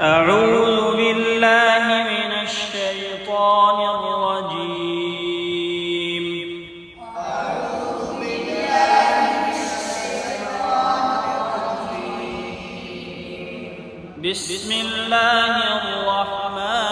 أعوذ بالله من الشيطان الرجيم. بسم الله الرحمن